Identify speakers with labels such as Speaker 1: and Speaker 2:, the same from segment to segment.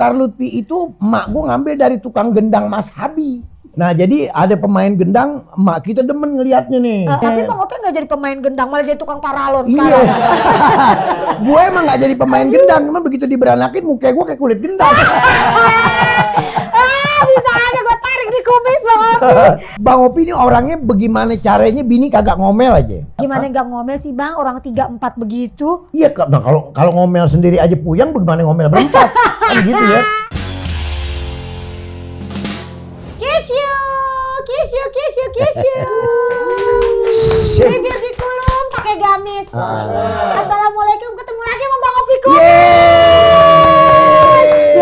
Speaker 1: Mukhtar Lutfi itu emak gue ngambil dari tukang gendang Mas Habi. Nah jadi ada pemain gendang, emak kita demen ngeliatnya nih.
Speaker 2: Eh, tapi Bang Opi nggak jadi pemain gendang, malah jadi tukang paralon
Speaker 1: Iya. gue emang nggak jadi pemain gendang, cuman begitu diberanakin muka gue kayak kulit gendang.
Speaker 2: ah, bisa aja gue tarik di kumis Bang Opi.
Speaker 1: Bang Opi ini orangnya bagaimana caranya bini kagak ngomel aja.
Speaker 2: Gimana nggak ngomel sih Bang, orang tiga empat begitu.
Speaker 1: Iya, nah, kalau kalau ngomel sendiri aja puyang, bagaimana ngomel berempat? kan gitu ya.
Speaker 2: Kiss you, kiss you, kiss you, kiss you. Bibir dikulum pakai gamis.
Speaker 1: Ah.
Speaker 2: Assalamualaikum, ketemu lagi sama Bang Opiku.
Speaker 1: Yeay.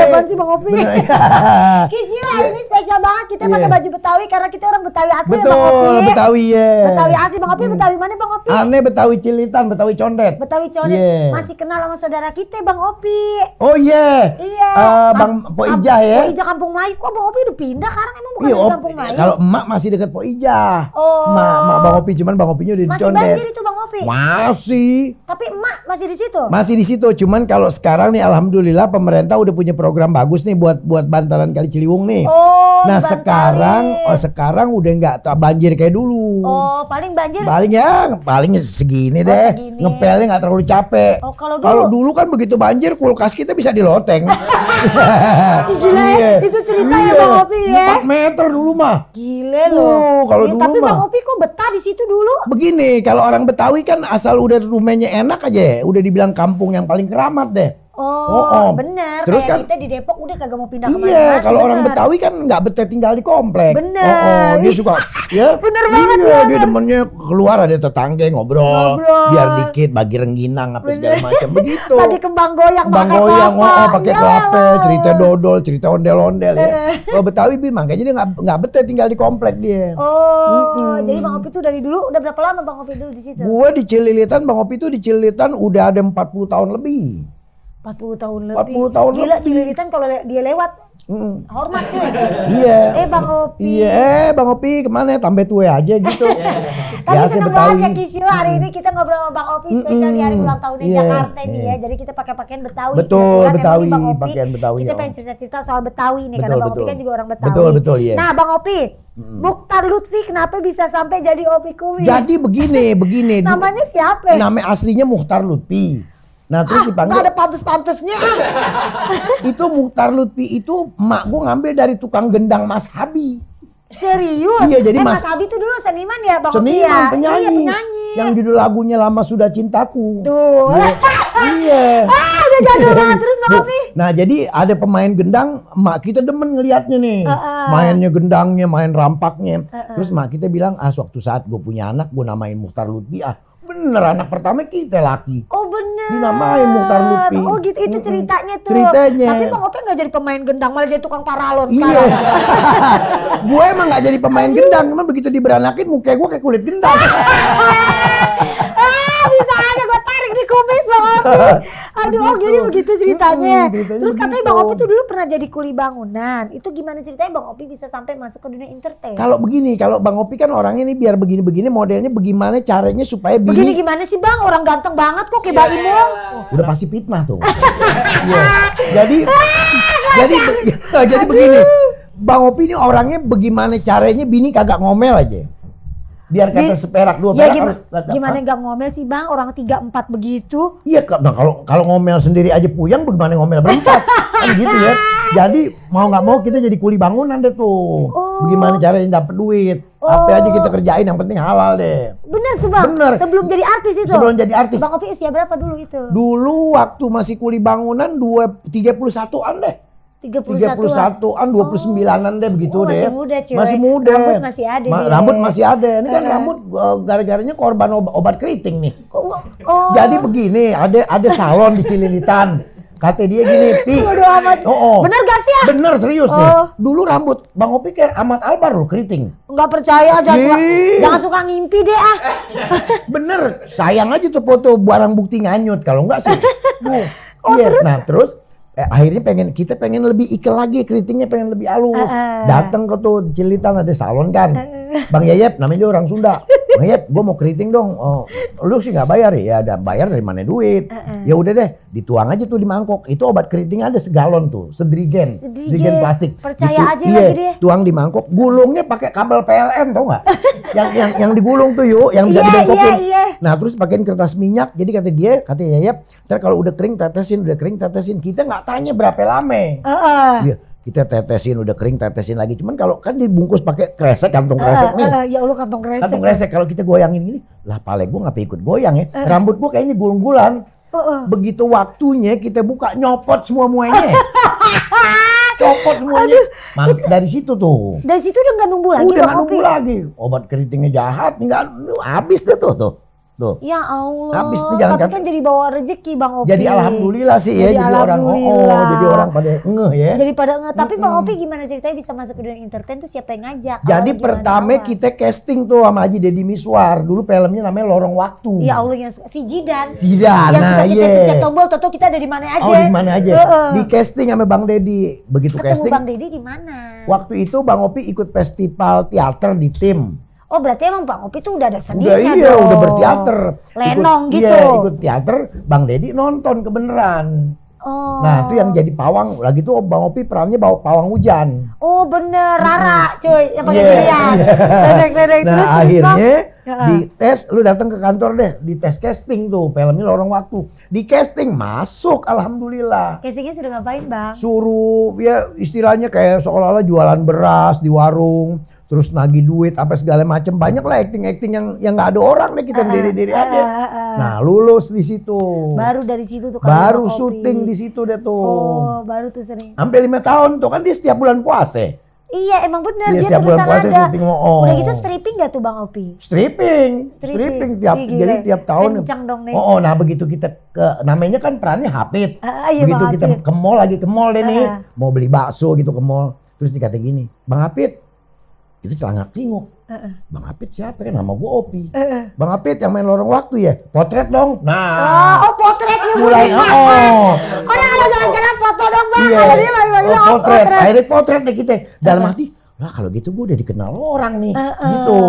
Speaker 2: Apaan sih Bang Opi?
Speaker 1: Bener, ya.
Speaker 2: Kiss you hari ini spesial banget kita
Speaker 1: Iya.
Speaker 2: pakai baju Betawi karena kita orang Betawi asli ya Bang
Speaker 1: Betul,
Speaker 2: Opi.
Speaker 1: Betawi ya.
Speaker 2: Betawi asli Bang Opi, Betawi mana Bang Opi?
Speaker 1: Aneh Betawi Cilitan, Betawi Condet.
Speaker 2: Betawi Codet
Speaker 1: Iya.
Speaker 2: masih kenal sama saudara kita Bang Opi.
Speaker 1: Oh iya.
Speaker 2: Iya.
Speaker 1: Eh, Bang
Speaker 2: Kam-
Speaker 1: Po Ijah ya.
Speaker 2: Po Ijah Kampung Melayu. Kok Bang Opi udah pindah sekarang emang bukan
Speaker 1: Iya,
Speaker 2: di. Kampung Melayu?
Speaker 1: Kalau emak masih deket Po Ijah.
Speaker 2: Oh.
Speaker 1: Mak, mak Bang Opi cuman Bang Opinya udah di
Speaker 2: Masih
Speaker 1: Condet.
Speaker 2: banjir itu Bang Opi.
Speaker 1: Masih.
Speaker 2: Tapi emak masih di situ.
Speaker 1: Masih di situ, cuman kalau sekarang nih alhamdulillah pemerintah udah punya program bagus nih buat buat bantaran Kali Ciliwung nih.
Speaker 2: Oh,
Speaker 1: nah, sekarang oh sekarang udah nggak banjir kayak dulu.
Speaker 2: Oh, paling banjir.
Speaker 1: Paling ya, paling segini
Speaker 2: Oh,
Speaker 1: deh.
Speaker 2: segini.
Speaker 1: Ngepelnya nggak terlalu capek.
Speaker 2: Oh, kalau dulu.
Speaker 1: Kalau dulu kan begitu banjir kulkas kita bisa diloteng.
Speaker 2: Gila ya, itu cerita ya Bang Opi ya.
Speaker 1: 4 meter dulu mah.
Speaker 2: Gile loh.
Speaker 1: Oh, kalau
Speaker 2: Iya,
Speaker 1: dulu
Speaker 2: tapi
Speaker 1: mah.
Speaker 2: Bang Opi kok betah di situ dulu?
Speaker 1: Begini, kalau orang Betawi kan asal udah rumahnya enak aja, udah dibilang kampung yang paling keramat deh.
Speaker 2: Oh,
Speaker 1: Oh, oh.
Speaker 2: bener.
Speaker 1: Terus
Speaker 2: Kayak
Speaker 1: kan-
Speaker 2: kita di Depok udah kagak mau pindah ke mana-mana.
Speaker 1: Iya, kalau orang. Betawi kan nggak betah tinggal di komplek.
Speaker 2: Bener.
Speaker 1: Oh, oh, dia suka, ya.
Speaker 2: Bener banget,
Speaker 1: Iya, dia
Speaker 2: bener.
Speaker 1: demennya keluar ada tetangga ngobrol,
Speaker 2: Ngobrol.
Speaker 1: biar dikit bagi rengginang apa segala macam begitu.
Speaker 2: Lagi kembang goyang
Speaker 1: Bang
Speaker 2: pakai
Speaker 1: goyang, oh,
Speaker 2: kelapa.
Speaker 1: oh, pakai
Speaker 2: Ya
Speaker 1: kelapa, cerita dodol, cerita ondel-ondel ya. Kalau Betawi bi makanya dia nggak nggak betah tinggal di komplek dia.
Speaker 2: Oh, jadi Bang Opi tuh dari dulu udah berapa lama Bang Opi dulu di situ?
Speaker 1: Gue di Cililitan, Bang Opi tuh di Cililitan udah ada 40 tahun lebih.
Speaker 2: 40 tahun lebih.
Speaker 1: 40 tahun
Speaker 2: Gila
Speaker 1: lebih.
Speaker 2: Cililitan kalau le- dia lewat
Speaker 1: Mm.
Speaker 2: hormat cuy.
Speaker 1: Iya.
Speaker 2: Eh Bang Opi.
Speaker 1: Iya, eh Bang Opi ke mana ya? Tambah tua aja gitu.
Speaker 2: Tapi seneng banget ya Kisio hari ini kita ngobrol sama Bang Opi spesial di hari ulang tahunnya
Speaker 1: Iya,
Speaker 2: Jakarta nih
Speaker 1: iya.
Speaker 2: ya. Jadi kita pakai pakaian Betawi.
Speaker 1: Betul,
Speaker 2: Kebetulan emang
Speaker 1: Betawi,
Speaker 2: Bang Opi,
Speaker 1: pakaian Betawi,
Speaker 2: Kita
Speaker 1: ya.
Speaker 2: pengen cerita-cerita soal Betawi nih karena
Speaker 1: Betul,
Speaker 2: Bang Opi kan juga orang Betawi.
Speaker 1: Betul, betul, iya.
Speaker 2: Nah Bang Opi, Mukhtar Lutfi kenapa bisa sampai jadi Opi Kumis?
Speaker 1: Jadi begini, begini.
Speaker 2: Namanya siapa?
Speaker 1: Nama aslinya Mukhtar Lutfi. Nah terus
Speaker 2: ah,
Speaker 1: dipanggil
Speaker 2: ada pantus-pantusnya ah.
Speaker 1: itu Mukhtar Lutfi itu emak gue ngambil dari tukang gendang Mas Habi.
Speaker 2: Serius?
Speaker 1: Iya, jadi
Speaker 2: eh,
Speaker 1: Mas-
Speaker 2: Mas Abi tuh dulu seniman ya Bang
Speaker 1: Seniman,
Speaker 2: ya?
Speaker 1: penyanyi.
Speaker 2: Iya penyanyi.
Speaker 1: Yang judul lagunya Lama Sudah Cintaku.
Speaker 2: Tuh.
Speaker 1: iya.
Speaker 2: ah udah jadul banget terus Bang Opi.
Speaker 1: Nah jadi ada pemain gendang, emak kita demen ngeliatnya nih.
Speaker 2: Heeh.
Speaker 1: Mainnya gendangnya, main rampaknya.
Speaker 2: Heeh.
Speaker 1: Terus emak kita bilang, ah suatu saat gue punya anak, gue namain Mukhtar Lutfi. Ah bener anak pertama kita laki.
Speaker 2: Oh.
Speaker 1: Dinamain Mukhtar Lutfi.
Speaker 2: Oh gitu itu ceritanya tuh.
Speaker 1: Ceritanya.
Speaker 2: Tapi Bang Opi nggak jadi pemain gendang malah jadi tukang paralon
Speaker 1: Iya. gue emang gak jadi pemain gendang, cuman begitu diberanakin muka gue kayak kulit gendang.
Speaker 2: ah bisa aja tarik di kumis Bang Opi. Aduh oh jadi begitu ceritanya. Terus katanya. Bang Opi tuh dulu pernah jadi kuli bangunan. Itu gimana ceritanya Bang Opi bisa sampai masuk ke dunia entertain?
Speaker 1: kalau begini, kalau Bang Opi kan orangnya nih biar begini-begini modelnya bagaimana caranya supaya
Speaker 2: Begini
Speaker 1: bini
Speaker 2: gimana sih Bang? Orang ganteng banget kok kayak Mbak Imong.
Speaker 1: udah pasti fitnah tuh. Iya. Jadi jadi be- jadi begini. Bang Opi ini orangnya bagaimana caranya bini kagak ngomel aja. Biar kata seperak dua
Speaker 2: Ya
Speaker 1: perak
Speaker 2: gimana,
Speaker 1: harus-
Speaker 2: gimana nggak ngomel sih Bang? Orang tiga empat begitu.
Speaker 1: Iya, Kak. Nah, kalau kalau ngomel sendiri aja puyang, bagaimana ngomel berempat? kan gitu ya. Jadi mau nggak mau kita jadi kuli bangunan deh tuh.
Speaker 2: Oh.
Speaker 1: Bagaimana caranya dapet duit?
Speaker 2: Oh.
Speaker 1: Apa aja kita kerjain, yang penting halal deh.
Speaker 2: Bener tuh Bang.
Speaker 1: Bener.
Speaker 2: Sebelum jadi artis itu.
Speaker 1: Sebelum jadi artis.
Speaker 2: Bang Opi usia berapa dulu itu?
Speaker 1: Dulu waktu masih kuli bangunan dua tiga puluh satuan deh.
Speaker 2: 31
Speaker 1: Tiga puluh satuan, dua puluh sembilanan deh begitu
Speaker 2: Oh,
Speaker 1: deh.
Speaker 2: masih muda, cuy.
Speaker 1: Masih muda.
Speaker 2: Rambut masih ada
Speaker 1: Ma-
Speaker 2: dia.
Speaker 1: Rambut masih ada. Ini kan
Speaker 2: Eh.
Speaker 1: rambut uh, gara-garanya korban obat, obat keriting nih.
Speaker 2: Oh, oh.
Speaker 1: Jadi begini, ada ada salon di Cililitan. Kata dia gini, Pi.
Speaker 2: Amat.
Speaker 1: Oh, oh.
Speaker 2: Bener gak sih ya?
Speaker 1: Bener serius
Speaker 2: Oh.
Speaker 1: nih. Dulu rambut Bang Opi kayak Ahmad Albar loh keriting.
Speaker 2: Nggak percaya jangan suka,
Speaker 1: Ih.
Speaker 2: jangan suka ngimpi deh ah.
Speaker 1: Bener, sayang aja tuh foto barang bukti nganyut. Kalau enggak sih.
Speaker 2: Oh,
Speaker 1: iya. Nah terus eh, akhirnya pengen kita pengen lebih ikel lagi keritingnya pengen lebih halus.
Speaker 2: Eh, eh.
Speaker 1: Datang ke tuh Cilitan ada salon kan.
Speaker 2: Eh, eh.
Speaker 1: Bang Yayep, namanya dia orang Sunda. Bang Yayep, gue mau keriting dong. Oh, lu sih nggak bayar ya? Ya ada bayar dari mana duit.
Speaker 2: Heeh.
Speaker 1: Ya udah deh, dituang aja tuh di mangkok. Itu obat keriting ada segalon tuh, sedrigen.
Speaker 2: Sedrigen.
Speaker 1: plastik.
Speaker 2: Percaya aja
Speaker 1: iya,
Speaker 2: lagi deh.
Speaker 1: Tuang di mangkok, gulungnya pakai kabel PLN tau nggak? yang yang yang digulung tuh yuk, yang bisa
Speaker 2: Iya,
Speaker 1: dibengkokin.
Speaker 2: iya, iya.
Speaker 1: Nah terus pakein kertas minyak. Jadi kata dia, kata Yayep, ntar kalau udah kering tetesin, udah kering tetesin. Kita nggak tanya berapa lama. Iya, kita tetesin udah kering tetesin lagi. Cuman kalau kan dibungkus pakai kresek kantong kresek
Speaker 2: Heeh,
Speaker 1: nih.
Speaker 2: heeh. Ya Allah kantong kresek.
Speaker 1: Kantong kresek kalau kita goyangin gini, lah pale gua ngapa ikut goyang ya? Rambut gua kayaknya gulung-gulang.
Speaker 2: Heeh.
Speaker 1: Begitu waktunya kita buka nyopot semua muanya. Copot semuanya. Mak- dari situ tuh.
Speaker 2: Dari situ udah nggak numbuh lagi
Speaker 1: Udah nggak nunggu lagi. Obat keritingnya jahat, nggak habis deh tuh tuh. Tuh.
Speaker 2: Ya Allah.
Speaker 1: Habis tuh jangan
Speaker 2: Tapi
Speaker 1: kata-
Speaker 2: kan jadi bawa rezeki Bang Opi.
Speaker 1: Jadi alhamdulillah sih ya
Speaker 2: Jadi
Speaker 1: jadi orang oh, jadi orang pada ngeh ya.
Speaker 2: Jadi pada nge tapi Bang Opi gimana ceritanya bisa masuk ke dunia entertain tuh siapa yang ngajak?
Speaker 1: Jadi pertama
Speaker 2: awal?
Speaker 1: kita casting tuh sama Haji Deddy Miswar. Dulu filmnya namanya Lorong Waktu.
Speaker 2: Ya Allah yang si Jidan.
Speaker 1: Zidan,
Speaker 2: yang
Speaker 1: nah
Speaker 2: kita
Speaker 1: iya.
Speaker 2: pencet tombol toto kita ada di mana aja.
Speaker 1: Oh di mana aja?
Speaker 2: Heeh.
Speaker 1: Di casting sama Bang Deddy. Begitu
Speaker 2: Ketemu
Speaker 1: casting,
Speaker 2: Bang Deddy di mana?
Speaker 1: waktu itu Bang Opi ikut festival teater di tim.
Speaker 2: Oh berarti emang Bang Opi tuh udah ada
Speaker 1: Udah
Speaker 2: seninya
Speaker 1: iya,
Speaker 2: dong.
Speaker 1: udah berteater.
Speaker 2: Lenong
Speaker 1: Ikut-
Speaker 2: gitu.
Speaker 1: Iya, ikut teater, Bang Deddy nonton kebenaran.
Speaker 2: Oh.
Speaker 1: Nah, itu yang jadi pawang. Lagi tuh Bang Opi perannya bawa pawang hujan.
Speaker 2: Oh bener Rara cuy yang pakai
Speaker 1: Iya,
Speaker 2: durian.
Speaker 1: iya.
Speaker 2: Ledek-ledek
Speaker 1: Nah,
Speaker 2: terus,
Speaker 1: akhirnya
Speaker 2: Bang.
Speaker 1: di tes, lu datang ke kantor deh, di tes casting tuh, filmnya lorong waktu. Di casting masuk, alhamdulillah.
Speaker 2: Casingnya sudah ngapain Bang?
Speaker 1: Suruh ya istilahnya kayak seolah-olah jualan beras di warung, terus nagih duit apa segala macam. Banyak lah acting-acting yang yang nggak ada orang deh kita diri-diri
Speaker 2: Ah,
Speaker 1: aja.
Speaker 2: ah, ah.
Speaker 1: Nah, lulus di situ.
Speaker 2: Baru dari situ tuh
Speaker 1: Baru syuting di situ deh tuh.
Speaker 2: Oh baru tuh sering.
Speaker 1: Sampai lima tahun tuh kan dia setiap bulan puasa.
Speaker 2: Iya emang bener
Speaker 1: Iya,
Speaker 2: dia
Speaker 1: setiap bulan puasa
Speaker 2: ada.
Speaker 1: syuting oh.
Speaker 2: Udah gitu stripping gak tuh Bang Opi?
Speaker 1: stripping,
Speaker 2: Stripping.
Speaker 1: stripping tiap
Speaker 2: Ih,
Speaker 1: jadi tiap tahun.
Speaker 2: Kencang dong nih.
Speaker 1: Oh, oh, nah begitu kita ke namanya kan perannya Hafid.
Speaker 2: Ah, iya,
Speaker 1: begitu
Speaker 2: Bang
Speaker 1: kita
Speaker 2: Hafid.
Speaker 1: ke mall lagi ke mall deh nih,
Speaker 2: Ah.
Speaker 1: mau beli bakso gitu ke mall. Terus dikata gini, Bang Hafid, itu celana klinguk.
Speaker 2: Heeh.
Speaker 1: Bang Hafid siapa kan nama gua Opi.
Speaker 2: Heeh.
Speaker 1: Bang Hafid yang main lorong waktu ya, potret dong.
Speaker 2: Oh,
Speaker 1: Nah,
Speaker 2: oh potretnya
Speaker 1: mulai
Speaker 2: bunyi.
Speaker 1: oh.
Speaker 2: Orang kalau jangan sekarang foto dong Bang.
Speaker 1: Iya.
Speaker 2: Kalau dia lagi lagi
Speaker 1: Oh,
Speaker 2: oh,
Speaker 1: potret.
Speaker 2: potret.
Speaker 1: Akhirnya potret deh kita. Dalam hati, lah kalau gitu gue udah dikenal orang nih.
Speaker 2: Eh,
Speaker 1: gitu.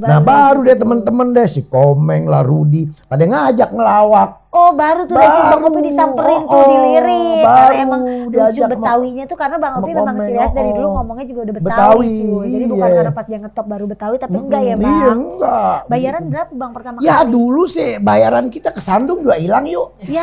Speaker 1: Nah baru deh temen-temen deh si Komeng lah Rudi. Pada ngajak ngelawak.
Speaker 2: Oh baru tuh dari Bang. Opi disamperin tuh
Speaker 1: Oh,
Speaker 2: dilirik
Speaker 1: baru
Speaker 2: karena emang lucu Betawinya tuh karena Bang Opi memang khas dari
Speaker 1: oh.
Speaker 2: dulu ngomongnya juga udah Betawi,
Speaker 1: Betawi,
Speaker 2: cuy. Jadi bukan
Speaker 1: iya.
Speaker 2: karena pas dia ngetop baru Betawi tapi enggak ya
Speaker 1: Mm-mm,
Speaker 2: Bang.
Speaker 1: Iya enggak.
Speaker 2: Bayaran berapa Bang pertama
Speaker 1: Ya
Speaker 2: kali?
Speaker 1: dulu sih bayaran kita ke Sandung juga hilang yuk.
Speaker 2: Ya,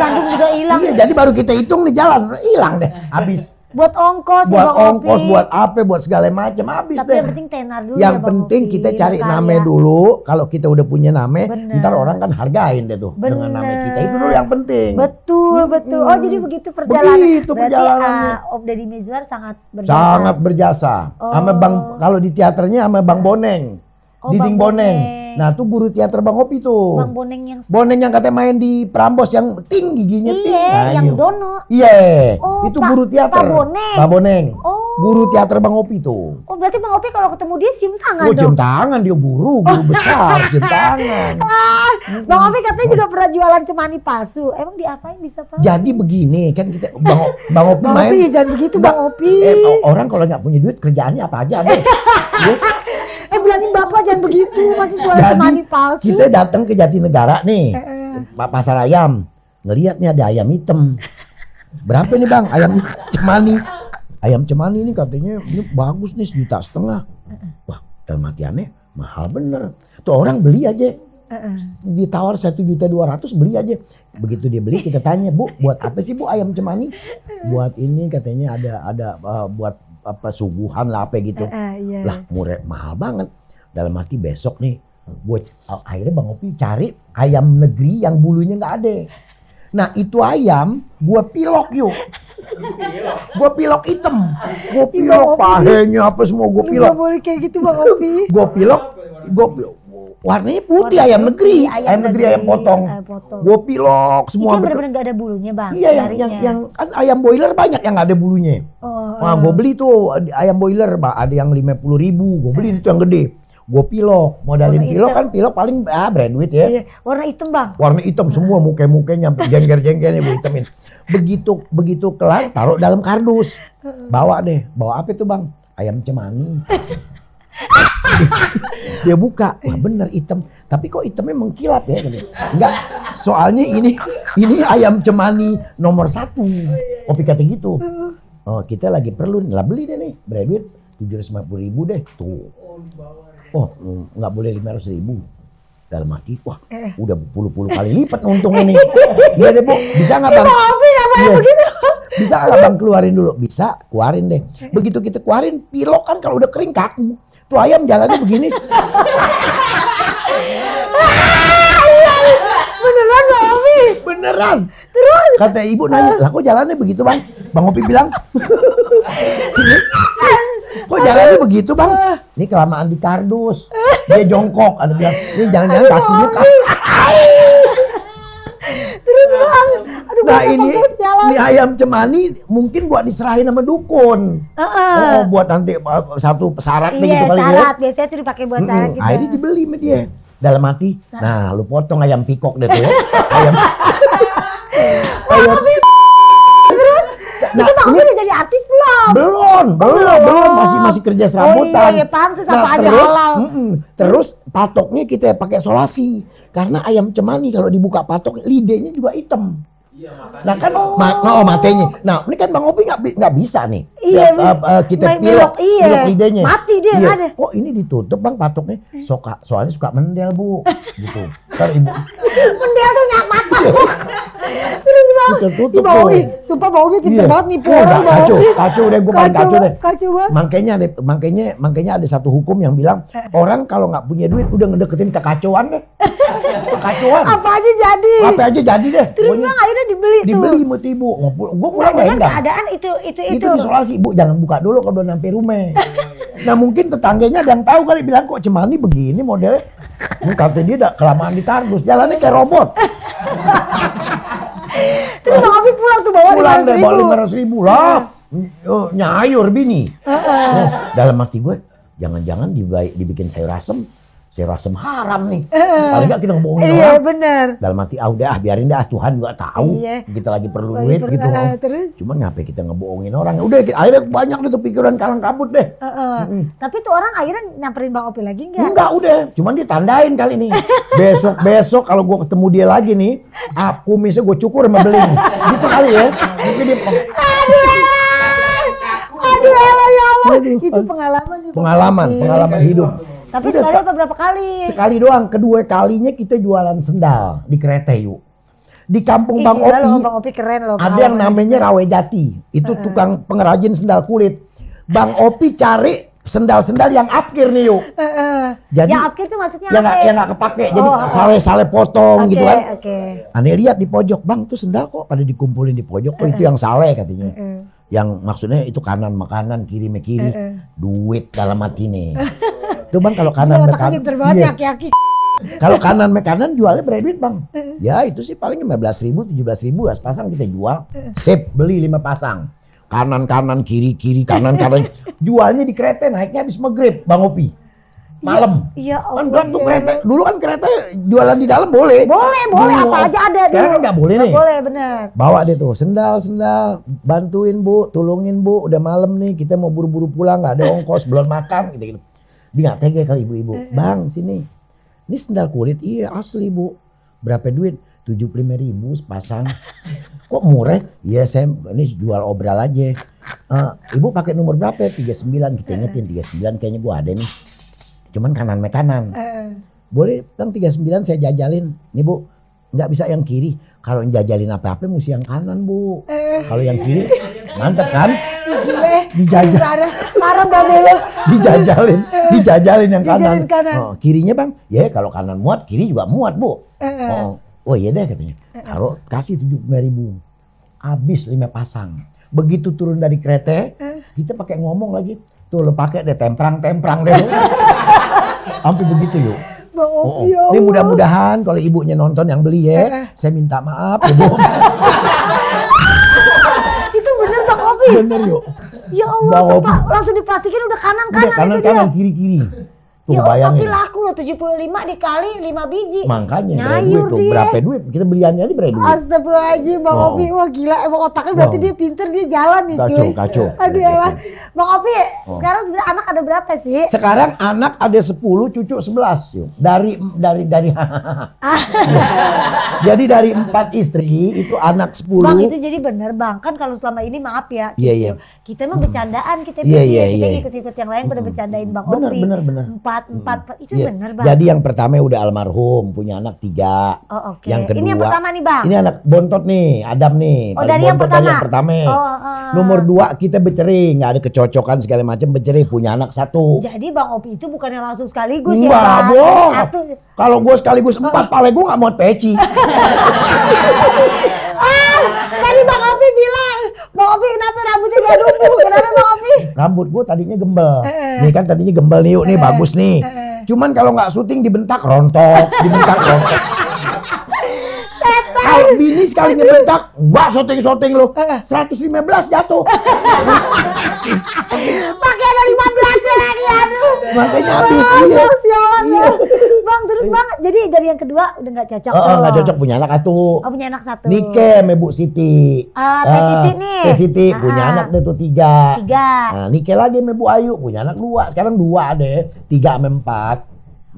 Speaker 2: sandung juga hilang.
Speaker 1: Iya jadi baru kita hitung nih jalan hilang deh habis.
Speaker 2: Buat ongkos ya
Speaker 1: buat
Speaker 2: Bang
Speaker 1: ongkos,
Speaker 2: Opi.
Speaker 1: buat apa, buat segala macam habis
Speaker 2: Tapi
Speaker 1: deh.
Speaker 2: yang penting tenar dulu
Speaker 1: Yang
Speaker 2: ya Bang
Speaker 1: penting kita cari nama dulu. Kalau kita udah punya nama,
Speaker 2: Bener.
Speaker 1: ntar orang kan hargain deh tuh dengan nama
Speaker 2: Bener.
Speaker 1: kita. Itu dulu yang penting.
Speaker 2: Betul, betul. Oh, jadi begitu perjalanan.
Speaker 1: Begitu
Speaker 2: Berarti
Speaker 1: perjalanannya.
Speaker 2: ah, Om Deddy Mizwar sangat berjasa.
Speaker 1: Sangat berjasa. Sama
Speaker 2: Oh.
Speaker 1: Bang kalau di teaternya sama Bang Boneng.
Speaker 2: Oh,
Speaker 1: Diding
Speaker 2: Bang
Speaker 1: Boneng.
Speaker 2: Boneng.
Speaker 1: Nah, tuh guru teater Bang Opi tuh.
Speaker 2: Bang Boneng yang
Speaker 1: Boneng yang katanya main di Prambos yang tinggi giginya tinggi.
Speaker 2: Iya,
Speaker 1: Nah,
Speaker 2: yang
Speaker 1: iya.
Speaker 2: Dono.
Speaker 1: Iya,
Speaker 2: Oh,
Speaker 1: itu
Speaker 2: Pak-
Speaker 1: guru teater.
Speaker 2: Pak Boneng.
Speaker 1: Pak Boneng.
Speaker 2: Oh.
Speaker 1: Guru teater Bang Opi tuh.
Speaker 2: Oh, berarti Bang Opi kalau ketemu dia cium tangan
Speaker 1: Oh, cium
Speaker 2: dong.
Speaker 1: tangan dia guru, guru besar, cium tangan.
Speaker 2: Ah, Bang Opi katanya juga pernah jualan cemani palsu. Emang diapain bisa palsu?
Speaker 1: Jadi begini kan kita Bang, Bang Opi
Speaker 2: Bang
Speaker 1: main.
Speaker 2: Opi jangan begitu Bang Opi.
Speaker 1: Eh, orang kalau nggak punya duit kerjaannya apa aja deh.
Speaker 2: Eh bilangin Bapak jangan begitu, masih jualan
Speaker 1: Jadi
Speaker 2: cemani palsu.
Speaker 1: kita datang ke Jatinegara nih,
Speaker 2: Eh, eh.
Speaker 1: pa- pasar ayam, ngelihat nih ada ayam hitam. Berapa nih bang ayam cemani? Ayam cemani ini katanya ini bagus nih sejuta setengah. Wah dalam hatiannya mahal bener. Tuh orang beli aja.
Speaker 2: Eh, eh.
Speaker 1: ditawar satu juta dua ratus beli aja begitu dia beli kita tanya bu buat apa sih bu ayam cemani buat ini katanya ada ada uh, buat apa suguhan lah apa gitu.
Speaker 2: Eh, eh, iya.
Speaker 1: lah murah mahal banget. Dalam arti besok nih buat akhirnya bang Opi cari ayam negeri yang bulunya nggak ada. Nah itu ayam gua pilok yuk. Gua pilok hitam.
Speaker 2: Bang
Speaker 1: pilok pahenya apa semua gua
Speaker 2: Lu
Speaker 1: pilok.
Speaker 2: gak boleh kayak gitu Bang Opi.
Speaker 1: gua pilok warnanya putih
Speaker 2: Warna
Speaker 1: ayam
Speaker 2: putih,
Speaker 1: negeri
Speaker 2: ayam
Speaker 1: ayam negeri ayam
Speaker 2: negeri,
Speaker 1: potong
Speaker 2: ayam potong.
Speaker 1: gua pilok
Speaker 2: Itu
Speaker 1: semua
Speaker 2: yang
Speaker 1: betul.
Speaker 2: bener-bener gak ada bulunya Bang.
Speaker 1: iya yang, yang yang kan ayam boiler banyak yang nggak ada bulunya
Speaker 2: Oh,
Speaker 1: Nah,
Speaker 2: eh.
Speaker 1: gue beli tuh ayam boiler. Ada yang lima puluh ribu. Gue beli itu yang gede. Gue pilok, modalin
Speaker 2: Warna
Speaker 1: pilok
Speaker 2: hitam.
Speaker 1: kan pilok paling ah brand duit ya.
Speaker 2: Iya, warna hitam Bang.
Speaker 1: Warna hitam semua muka-mukanya sampai jengger-jenggernya gue hitamin. Begitu begitu kelar taruh dalam kardus. Bawa deh. Bawa apa itu, Bang? Ayam cemani. dia buka, wah bener hitam. Tapi kok hitamnya mengkilap ya? Enggak, soalnya ini ini ayam cemani nomor satu. Kopi kata gitu. Oh kita lagi perlu, lah beli deh nih, berapa duit? Tujuh ratus ribu deh, tuh. Oh mm, nggak boleh lima ratus ribu. Dalam hati, wah udah puluh-puluh kali lipat untungnya nih. Iya deh bu, bisa nggak bang?
Speaker 2: Bang Opi namanya
Speaker 1: Iya.
Speaker 2: begitu.
Speaker 1: Bisa nggak bang keluarin dulu? Bisa, keluarin deh. Begitu kita keluarin, pilok kan kalau udah kering kaku. Tuh ayam jalannya begini.
Speaker 2: Beneran Bang Opi.
Speaker 1: Beneran.
Speaker 2: Terus
Speaker 1: Kata ibu nanya, lah kok jalannya begitu bang? Bang Opi bilang, kok jalannya begitu bang? Ini kelamaan di kardus. Dia jongkok. Ada bilang, ini jangan-jangan kakinya kaku.
Speaker 2: Terus Bang. Aduh
Speaker 1: Nah ini, ini ayam cemani mungkin buat diserahin sama dukun.
Speaker 2: Heeh.
Speaker 1: Oh, buat nanti uh, satu syarat
Speaker 2: Iya,
Speaker 1: begitu kali ya.
Speaker 2: syarat. Biasanya tuh dipakai buat syarat
Speaker 1: Mm-mm.
Speaker 2: gitu.
Speaker 1: Akhirnya dibeli sama dia. Dalam hati, nah lu potong ayam pikok deh tuh ya. ayam. ayam. Nah,
Speaker 2: Itu Bang
Speaker 1: ini
Speaker 2: udah jadi artis belum?
Speaker 1: belum, belum, belum, masih masih kerja serabutan.
Speaker 2: Oh iya, iya, pantes apa aja
Speaker 1: terus,
Speaker 2: halal.
Speaker 1: mm-mm. terus patoknya kita pakai solasi karena ayam cemani kalau dibuka patok lidahnya juga hitam. Nah kan, ma- oh, matenya. Nah ini kan Bang Opi nggak bi- nggak bisa nih.
Speaker 2: Iya,
Speaker 1: Ya, uh, kita pilok,
Speaker 2: iya.
Speaker 1: pilok lidahnya.
Speaker 2: Mati dia,
Speaker 1: Iya.
Speaker 2: ada.
Speaker 1: Kok ini ditutup Bang patoknya? Soka, soalnya suka mendel bu, gitu. Ntar ibu
Speaker 2: Mendel tuh nyak mata. Terus Bang,
Speaker 1: Kita tutup
Speaker 2: di Bang
Speaker 1: tuh.
Speaker 2: Opi, sumpah Opi pinter
Speaker 1: Iya.
Speaker 2: banget nipu
Speaker 1: Oh,
Speaker 2: Bang
Speaker 1: kacau, kacau deh, gua paling kacau deh.
Speaker 2: Kacau banget.
Speaker 1: Makanya ada makanya makanya ada satu hukum yang bilang
Speaker 2: Eh.
Speaker 1: orang kalau nggak punya duit udah ngedeketin kekacauan deh. Kekacauan.
Speaker 2: Apa aja jadi.
Speaker 1: Apa aja jadi deh.
Speaker 2: Terus Bang akhirnya dibeli,
Speaker 1: dibeli
Speaker 2: tuh.
Speaker 1: sama tuh ibu. Gue
Speaker 2: Nah,
Speaker 1: pulang
Speaker 2: dengan
Speaker 1: enggak.
Speaker 2: keadaan itu itu itu.
Speaker 1: Itu isolasi ibu jangan buka dulu kalau udah sampai rumah. nah mungkin tetangganya ada yang tahu kali bilang kok cemani begini modelnya. Kata dia udah kelamaan di kardus, jalannya kayak robot.
Speaker 2: Terus Bang Opi pulang tuh bawa
Speaker 1: Pulang
Speaker 2: 500
Speaker 1: deh bawa
Speaker 2: ribu.
Speaker 1: lima ratus ribu lah. Oh, nyayur bini. Oh, dalam hati gue, jangan-jangan dibikin sayur asem, sayur asem haram nih. Paling nggak kita ngebohongin
Speaker 2: Iya
Speaker 1: orang.
Speaker 2: bener.
Speaker 1: Dalam hati, ah udah ah, biarin dah Tuhan juga tahu
Speaker 2: Iya.
Speaker 1: kita lagi perlu
Speaker 2: Lagi
Speaker 1: duit gitu.
Speaker 2: eh, terus?
Speaker 1: Cuman ngapain kita ngebohongin orang? Udah akhirnya banyak tuh pikiran kalang kabut deh.
Speaker 2: Heeh. Tapi tuh orang akhirnya nyamperin Bang Opi lagi enggak?
Speaker 1: Enggak udah, cuman dia tandain kali nih. Besok besok kalau gua ketemu dia lagi nih, aku kumisnya gue cukur sama beling. Gitu kali ya. Mungkin dia
Speaker 2: Aduh. Aduh ya Allah.
Speaker 1: Aduh.
Speaker 2: Itu pengalaman
Speaker 1: pengalaman, pengalaman hidup.
Speaker 2: Tapi
Speaker 1: Udah,
Speaker 2: sekali apa berapa kali?
Speaker 1: Sekali doang, kedua kalinya kita jualan sendal di kereta yuk. Di kampung
Speaker 2: Ih,
Speaker 1: Bang
Speaker 2: gila loh,
Speaker 1: Opi
Speaker 2: Bang Opi keren loh.
Speaker 1: ada yang namanya Rawe Jati. Itu tukang pengrajin sendal kulit. Bang Opi cari sendal-sendal yang upkir nih yuk.
Speaker 2: Heeh.
Speaker 1: Jadi
Speaker 2: yang akhir tuh maksudnya
Speaker 1: yang nggak yang nggak kepake, jadi
Speaker 2: Oh, oh.
Speaker 1: sale-sale potong
Speaker 2: Oke,
Speaker 1: gitu kan.
Speaker 2: Oke.
Speaker 1: Aneh lihat di pojok, bang tuh sendal kok pada dikumpulin di pojok, oh itu yang sale katanya. Yang maksudnya itu kanan makanan, kiri me kiri, duit dalam hati nih. Bang kalau
Speaker 2: Iya,
Speaker 1: kanan
Speaker 2: otaknya
Speaker 1: kanan, iya.
Speaker 2: aki-aki.
Speaker 1: kalau kanan me kanan jualnya berapa duit bang? Ya itu sih paling 15 ribu, 17 ribu, sepasang kita jual. Sip, beli lima pasang. Kanan kanan kiri kiri kanan kanan. Jualnya di kereta naiknya habis maghrib, bang Opi. Malam.
Speaker 2: Iya,
Speaker 1: Kan
Speaker 2: Allah,
Speaker 1: kan tuh
Speaker 2: iya.
Speaker 1: kereta, dulu kan kereta jualan di dalam boleh.
Speaker 2: Boleh, boleh
Speaker 1: Dulu.
Speaker 2: apa aja ada
Speaker 1: Sekarang
Speaker 2: dulu.
Speaker 1: kan nggak boleh nih.
Speaker 2: Boleh, bener.
Speaker 1: Bawa deh tuh sendal sendal, bantuin bu, tolongin bu, udah malam nih kita mau buru-buru pulang nggak ada ongkos belum makan gitu Dia tega kali ibu-ibu, bang sini, ini sendal kulit iya asli bu, berapa duit? Tujuh ribu sepasang. Kok murah? Iya saya ini jual obral aja. Eh, ibu pakai nomor berapa? 39 kita ingetin 39 kayaknya gua ada nih. Cuman kanan me kanan. Boleh bang 39 saya jajalin. Nih bu, nggak bisa yang kiri. Kalau jajalin apa-apa mesti yang kanan bu. Kalau yang kiri mantep kan? Dijajal,
Speaker 2: Parah, babe lo.
Speaker 1: dijajalin, dijajalin yang kanan.
Speaker 2: Dijajalin kanan.
Speaker 1: Oh, kirinya bang, ya kalau kanan muat, kiri juga muat bu.
Speaker 2: Heeh.
Speaker 1: Oh, oh iya deh katanya. Taruh kasih tujuh ribu, habis lima pasang. Begitu turun dari kereta, kita pakai ngomong lagi. Tuh lo pakai deh temprang temprang deh. Sampai begitu yuk.
Speaker 2: Bang
Speaker 1: Oh,
Speaker 2: Opi, ya
Speaker 1: Ini mudah-mudahan kalau ibunya nonton yang beli ya, saya minta maaf ya Bu.
Speaker 2: Itu bener
Speaker 1: yuk.
Speaker 2: Ya Allah, sepla- langsung diplastikin udah
Speaker 1: Udah
Speaker 2: kanan-kanan
Speaker 1: kanan
Speaker 2: itu dia.
Speaker 1: kanan kiri kiri. Tuh
Speaker 2: Ya, tapi
Speaker 1: bayangin.
Speaker 2: laku loh 75 dikali 5 biji.
Speaker 1: Makanya duit
Speaker 2: Nyayur
Speaker 1: tuh?
Speaker 2: dia.
Speaker 1: Berapa duit? Kita beliannya aja berapa duit?
Speaker 2: Astagfirullahaladzim Bang
Speaker 1: Wow.
Speaker 2: Opi. Wah gila emang otaknya berarti
Speaker 1: Wow.
Speaker 2: dia pinter dia jalan nih
Speaker 1: Kacau,
Speaker 2: cuy.
Speaker 1: kacau.
Speaker 2: Aduh ya lah. Bang Opi
Speaker 1: Oh.
Speaker 2: sekarang anak ada berapa sih?
Speaker 1: Sekarang anak ada 10, cucu 11 yuk. Dari dari dari Jadi dari empat istri itu anak 10.
Speaker 2: Bang itu jadi bener bang kan kalau selama ini maaf ya
Speaker 1: Iya,
Speaker 2: gitu.
Speaker 1: iya.
Speaker 2: kita mah bercandaan kita
Speaker 1: Iya,
Speaker 2: pikir
Speaker 1: iya,
Speaker 2: kita
Speaker 1: iya.
Speaker 2: ikut-ikut yang lain pada bercandain bang
Speaker 1: Bener,
Speaker 2: Opi
Speaker 1: bener, bener.
Speaker 2: Empat empat itu
Speaker 1: Iya.
Speaker 2: bener bang
Speaker 1: Jadi yang pertama udah almarhum, punya anak tiga.
Speaker 2: oh oke
Speaker 1: yang
Speaker 2: ini yang
Speaker 1: kedua-
Speaker 2: pertama nih bang
Speaker 1: Ini anak bontot nih, Adam nih.
Speaker 2: Oh,
Speaker 1: Paling
Speaker 2: dari yang
Speaker 1: dari yang pertama.
Speaker 2: oh oh.
Speaker 1: Nomor dua kita bercerai, nggak ada kecocokan segala macam bercerai, punya anak satu.
Speaker 2: jadi bang Opi itu bukannya langsung sekaligus ya
Speaker 1: Enggak,
Speaker 2: bang satu
Speaker 1: Kalau gue sekaligus empat, pale gue nggak mau peci.
Speaker 2: ah tadi bang Opi bilang bang Opi kenapa rambutnya gak numbuh
Speaker 1: Rambut gue tadinya gembel.
Speaker 2: Eh,
Speaker 1: Nih kan tadinya gembel nih, yuk nih bagus nih.
Speaker 2: eh.
Speaker 1: Cuman kalau nggak syuting dibentak rontok, dibentak rontok. Kalau bini sekali ngebentak, gua syuting-syuting lu.
Speaker 2: Eh.
Speaker 1: 115 jatuh.
Speaker 2: pakai ada 15 ya lagi aduh
Speaker 1: Makanya habis iya.
Speaker 2: Sialan
Speaker 1: Iya.
Speaker 2: bang. Terus bang, jadi dari yang kedua udah nggak cocok
Speaker 1: Oh,
Speaker 2: tuh.
Speaker 1: nggak cocok punya anak satu.
Speaker 2: Oh punya anak satu.
Speaker 1: Nike sama Bu Siti.
Speaker 2: Ah, Teh Siti nih.
Speaker 1: Teh Siti
Speaker 2: Ah,
Speaker 1: punya
Speaker 2: ah.
Speaker 1: anak deh tuh tiga.
Speaker 2: Tiga.
Speaker 1: Nah, Nike lagi sama Bu Ayu punya anak dua. Sekarang dua deh. Tiga sama empat.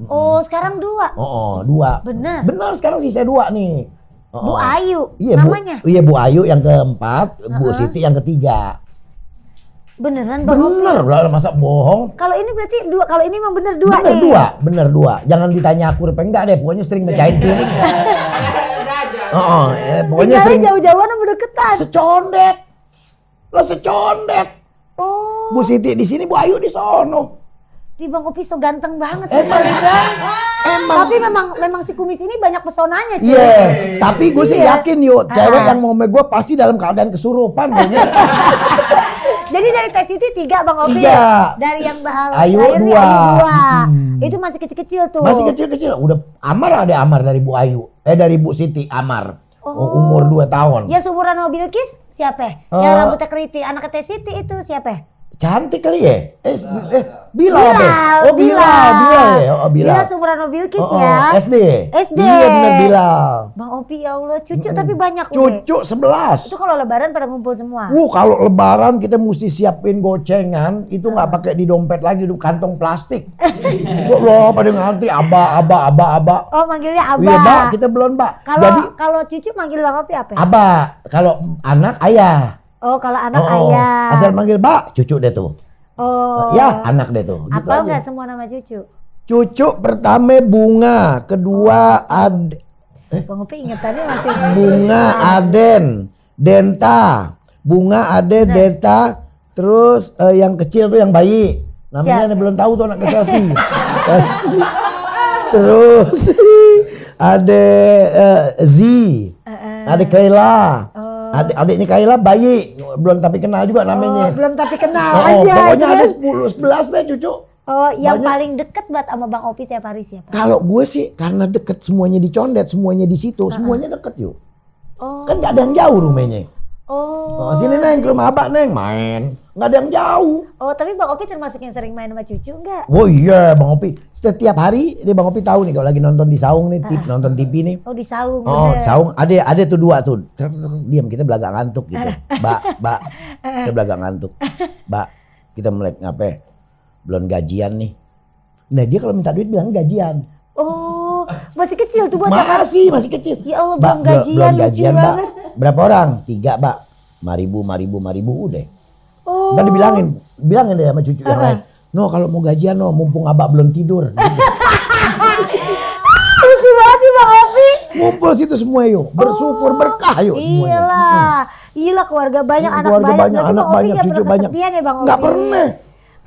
Speaker 2: Oh sekarang dua.
Speaker 1: Oh, oh, dua.
Speaker 2: Bener.
Speaker 1: Benar sekarang sisa dua nih. Oh,
Speaker 2: Bu
Speaker 1: oh.
Speaker 2: Ayu.
Speaker 1: Iya, Bu,
Speaker 2: namanya.
Speaker 1: iya Bu Ayu yang keempat, Bu
Speaker 2: Ah, ah.
Speaker 1: Siti yang ketiga.
Speaker 2: Beneran bang.
Speaker 1: Bener lah masa bohong.
Speaker 2: Kalau ini berarti dua. Kalau ini memang bener dua
Speaker 1: bener
Speaker 2: nih.
Speaker 1: dua, bener dua. Jangan ditanya aku apa enggak deh, pokoknya sering mecahin piring. Oh, oh, eh, pokoknya
Speaker 2: Tinggalnya
Speaker 1: sering
Speaker 2: jauh-jauhan apa deketan?
Speaker 1: secondet. Lo secondet.
Speaker 2: Oh,
Speaker 1: Bu Siti di sini, Bu Ayu di sono.
Speaker 2: di Bang Opi so ganteng banget.
Speaker 1: Emang, emang.
Speaker 2: Tapi memang memang si kumis ini banyak pesonanya.
Speaker 1: Iya, tapi gue sih
Speaker 2: Iya.
Speaker 1: yakin yuk, cewek
Speaker 2: Ah.
Speaker 1: yang mau sama gue pasti dalam keadaan kesurupan kayaknya.
Speaker 2: Jadi dari Teh Siti tiga Bang Opi.
Speaker 1: Tiga.
Speaker 2: Dari yang bahal
Speaker 1: Ayu dua.
Speaker 2: Ayu dua.
Speaker 1: Hmm.
Speaker 2: Itu masih kecil-kecil tuh.
Speaker 1: Masih kecil-kecil, udah Amar ada Amar dari Bu Ayu. Eh dari Bu Siti, Amar.
Speaker 2: Oh.
Speaker 1: Umur 2 tahun.
Speaker 2: Ya seumuran mobil Bilkis siapa?
Speaker 1: Eh.
Speaker 2: Yang rambutnya keriting, anak Teh Siti itu siapa?
Speaker 1: Cantik kali ya? Eh, eh
Speaker 2: Bilal,
Speaker 1: Bilal, deh. Oh Bilal, Bilal ya? Oh
Speaker 2: Bilal
Speaker 1: Bilal.
Speaker 2: seumuran mobil Bilkis
Speaker 1: Oh, oh,
Speaker 2: ya.
Speaker 1: SD.
Speaker 2: SD.
Speaker 1: Iya bener Bilal.
Speaker 2: Bang Opi ya Allah, cucu tapi banyak.
Speaker 1: Cucu 11.
Speaker 2: Itu kalau lebaran pada ngumpul semua.
Speaker 1: Wuh kalau lebaran kita mesti siapin gocengan itu nggak pakai di dompet lagi di kantong plastik. Loh pada ngantri aba aba aba aba.
Speaker 2: Oh, manggilnya Abah.
Speaker 1: Iya Mbak, kita belum Mbak.
Speaker 2: Kalau
Speaker 1: Jadi
Speaker 2: kalau cucu manggil Bang Opi apa?
Speaker 1: aba kalau anak ayah.
Speaker 2: Oh, kalau anak
Speaker 1: Oh, oh.
Speaker 2: ayah.
Speaker 1: Asal manggil Mbak, cucu deh tuh.
Speaker 2: Oh.
Speaker 1: Ya anak deh tuh. Gitu
Speaker 2: Apal nggak semua nama cucu?
Speaker 1: Cucu pertama bunga, kedua ad
Speaker 2: Bang Opi ingetannya masih
Speaker 1: bunga Aden, Denta, bunga Aden,
Speaker 2: Nah.
Speaker 1: Denta, terus eh, yang kecil tuh yang bayi, namanya belum tahu tuh anak selfie. terus ada eh, Z,
Speaker 2: Eh, eh.
Speaker 1: ada Kayla,
Speaker 2: Oh.
Speaker 1: Adik adiknya Kayla bayi, belum tapi kenal juga namanya.
Speaker 2: Oh, belum tapi kenal
Speaker 1: Oh,
Speaker 2: aja.
Speaker 1: pokoknya ada
Speaker 2: terus.
Speaker 1: 10 11 deh cucu.
Speaker 2: Oh, yang
Speaker 1: banyak.
Speaker 2: paling deket buat sama Bang Opi tiap hari siapa?
Speaker 1: Kalau gue sih karena deket semuanya dicondet, semuanya di situ, semuanya deket yuk.
Speaker 2: Oh.
Speaker 1: Kan gak ada yang jauh rumahnya.
Speaker 2: Oh.
Speaker 1: Oh, sini neng ke rumah abah neng main, nggak ada yang jauh.
Speaker 2: Oh, tapi Bang Opi termasuk yang sering main sama cucu enggak?
Speaker 1: Oh iya bang Opi, setiap hari dia bang Opi tahu nih kalau lagi nonton di saung nih, tip, nonton TV nih.
Speaker 2: Oh, di saung.
Speaker 1: Oh
Speaker 2: bener.
Speaker 1: saung ada ada tuh dua tuh, diam kita belakang ngantuk gitu. Mbak, mbak, kita belakang ngantuk. Mbak, kita melek ngapain? Belum gajian nih. Nah dia kalau minta duit bilang gajian.
Speaker 2: Oh, masih kecil tuh buat.
Speaker 1: Masih, masih kecil.
Speaker 2: Ya Allah, belum gajian,
Speaker 1: belum
Speaker 2: lucu
Speaker 1: gajian, Mbak.
Speaker 2: banget.
Speaker 1: Berapa orang? Tiga, Mbak. Lima ribu, lima ribu, lima ribu, udah.
Speaker 2: Oh.
Speaker 1: Ntar dibilangin, bilangin deh sama cucu yang lain. No kalau mau gajian no, mumpung abak belum tidur.
Speaker 2: Lucu banget sih Bang Opi.
Speaker 1: Ngumpul situ semua yuk, bersyukur berkah yuk semuanya.
Speaker 2: Iyalah. Iyalah keluarga banyak, anak
Speaker 1: Keluarga
Speaker 2: banyak.
Speaker 1: anak banyak, cucu banyak.
Speaker 2: kesepian ya Bang Opi?
Speaker 1: Nggak pernah.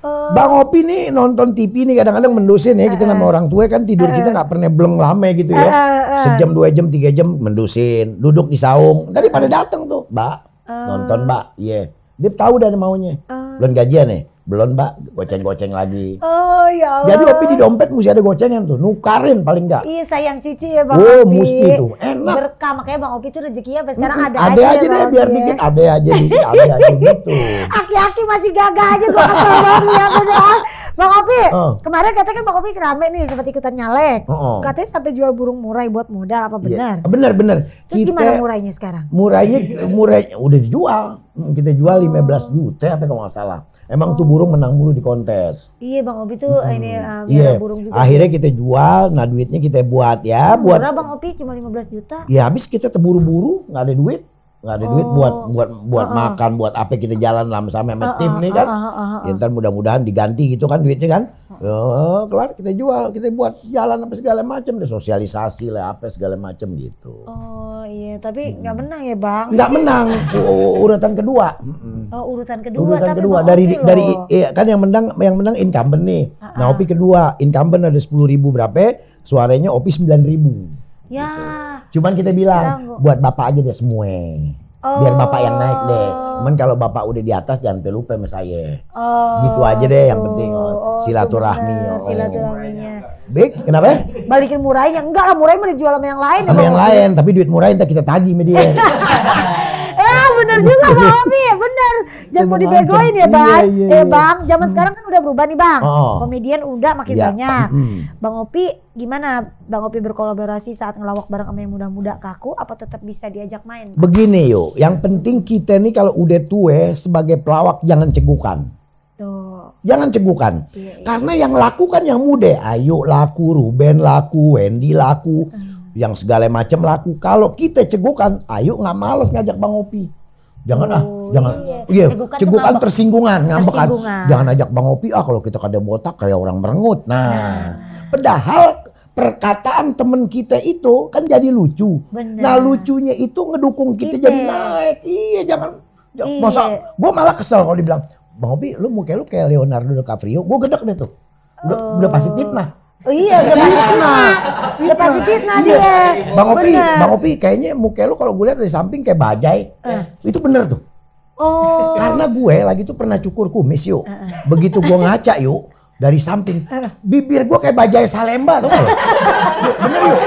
Speaker 2: Oh.
Speaker 1: Bang Opi nih nonton TV nih kadang-kadang mendusin ya kita nama orang tua kan tidur kita nggak pernah beleng lama gitu ya.
Speaker 2: Eh, eh, eh.
Speaker 1: Sejam dua jam tiga jam mendusin, duduk di saung. Tadi pada datang tuh, Mbak. Nonton Mbak, iya. Dia tahu dari maunya.
Speaker 2: Eh.
Speaker 1: Belum gajian nih, belum Mbak, goceng-goceng lagi.
Speaker 2: Oh ya Allah.
Speaker 1: Jadi Opi di dompet mesti ada gocengan tuh, nukarin paling enggak.
Speaker 2: Iya sayang cucu ya Bang
Speaker 1: Oh,
Speaker 2: Opi.
Speaker 1: mesti tuh. Enak.
Speaker 2: Berkah makanya Bang Opi tuh rezekinya sampai sekarang ada,
Speaker 1: ada
Speaker 2: aja,
Speaker 1: aja,
Speaker 2: ya,
Speaker 1: deh biar
Speaker 2: ya.
Speaker 1: dikit ada aja dikit ada aja gitu.
Speaker 2: Aki-aki masih gagah aja gua kesel banget liatnya dah. Bang Opi,
Speaker 1: Oh.
Speaker 2: kemarin katanya kan Bang Opi rame nih sempat ikutan nyalek.
Speaker 1: Oh, oh.
Speaker 2: Katanya sampai jual burung murai buat modal apa
Speaker 1: Iya.
Speaker 2: benar?
Speaker 1: Benar, benar.
Speaker 2: Terus
Speaker 1: Kita
Speaker 2: gimana murainya sekarang?
Speaker 1: murahnya murah udah dijual. Hmm, Kita jual 15 juta apa kalau nggak salah. Emang tuh
Speaker 2: Oh.
Speaker 1: burung menang mulu di kontes.
Speaker 2: Iya Bang Opi tuh
Speaker 1: Mm-mm.
Speaker 2: ini uh,
Speaker 1: Iya.
Speaker 2: burung juga.
Speaker 1: Akhirnya kita jual, nah duitnya kita buat ya, buat
Speaker 2: Murah Bang Opi cuma 15 juta.
Speaker 1: ya habis kita terburu-buru nggak ada duit nggak ada duit
Speaker 2: Oh.
Speaker 1: buat buat buat
Speaker 2: Uh-uh.
Speaker 1: makan buat apa kita jalan lama sama sama
Speaker 2: Ah,
Speaker 1: tim
Speaker 2: ah,
Speaker 1: nih kan ya
Speaker 2: ah.
Speaker 1: ntar mudah-mudahan diganti gitu kan duitnya kan oh, kelar kita jual kita buat jalan apa segala macam deh sosialisasi lah apa segala macam gitu
Speaker 2: Oh iya, tapi nggak
Speaker 1: Hmm.
Speaker 2: menang ya Bang.
Speaker 1: nggak menang urutan kedua.
Speaker 2: Oh urutan kedua.
Speaker 1: urutan
Speaker 2: tapi
Speaker 1: kedua dari
Speaker 2: Opi
Speaker 1: dari
Speaker 2: loh.
Speaker 1: iya, kan yang menang yang menang incumbent nih
Speaker 2: Ah,
Speaker 1: nah
Speaker 2: ah.
Speaker 1: opi kedua incumbent ada sepuluh ribu berapa suaranya opi sembilan ribu
Speaker 2: Ya.
Speaker 1: Cuman kita bilang buat bapak aja deh semua. Biar bapak yang naik deh.
Speaker 2: Oh.
Speaker 1: Cuman kalau bapak udah di atas jangan sampai lupa sama saya.
Speaker 2: Oh,
Speaker 1: Gitu aja deh yang penting, oh,
Speaker 2: oh,
Speaker 1: silaturahmi, oh.
Speaker 2: Silaturahminya.
Speaker 1: Big, kenapa?
Speaker 2: Balikin murahnya. Enggak lah, murahnya mau dijual sama yang lain.
Speaker 1: Sama yang lain, tapi duit murah entar kita tagih sama dia.
Speaker 2: Bener juga Bang Opi, bener. Jangan mau dibegoin ya Bang.
Speaker 1: Iya, iya,
Speaker 2: eh
Speaker 1: iya.
Speaker 2: Bang, zaman sekarang kan udah berubah nih Bang.
Speaker 1: Oh.
Speaker 2: Komedian udah makin
Speaker 1: Iya.
Speaker 2: banyak.
Speaker 1: Mm.
Speaker 2: Bang Opi gimana Bang Opi berkolaborasi saat ngelawak bareng sama yang muda-muda kaku apa tetap bisa diajak main?
Speaker 1: Begini yuk, yang penting kita nih kalau udah tua sebagai pelawak jangan cegukan.
Speaker 2: Tuh.
Speaker 1: Jangan cegukan.
Speaker 2: Iya, iya.
Speaker 1: Karena yang laku kan yang muda. Ayo laku, Ruben laku, Wendy laku. yang segala macam laku. Kalau kita cegukan, ayo nggak males ngajak Bang Opi. Jangan ah,
Speaker 2: Oh,
Speaker 1: jangan.
Speaker 2: iya.
Speaker 1: Iya,
Speaker 2: Cegukan tuh
Speaker 1: cegukan tersinggungan, ngambek kan.
Speaker 2: Tersinggungan.
Speaker 1: Jangan ajak Bang Opi ah kalau kita kada botak kayak orang merengut. Nah,
Speaker 2: Nah,
Speaker 1: padahal perkataan temen kita itu kan jadi lucu.
Speaker 2: bener.
Speaker 1: Nah, lucunya itu ngedukung kita
Speaker 2: Kita.
Speaker 1: jadi naik. Iya, jangan.
Speaker 2: Iya.
Speaker 1: Masa gue malah kesel kalau dibilang, Bang Opi, lu muka lu kayak Leonardo DiCaprio. Gue gedek deh tuh. Udah,
Speaker 2: Oh.
Speaker 1: udah pasti fitnah.
Speaker 2: Oh iya, udah pasti fitnah. Udah pasti fitnah
Speaker 1: Iya.
Speaker 2: dia.
Speaker 1: Bang Opi,
Speaker 2: Bener.
Speaker 1: Bang Opi kayaknya muka lu kalau gue lihat dari samping kayak bajai.
Speaker 2: Eh.
Speaker 1: Itu bener tuh.
Speaker 2: Oh.
Speaker 1: Karena gue lagi tuh pernah cukur kumis yuk.
Speaker 2: Eh.
Speaker 1: Begitu gue ngaca yuk dari samping, bibir gue kayak bajai Salemba tuh. Bener yuk.